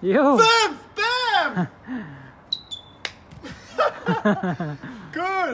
Ew. Fünf! Bam! Good!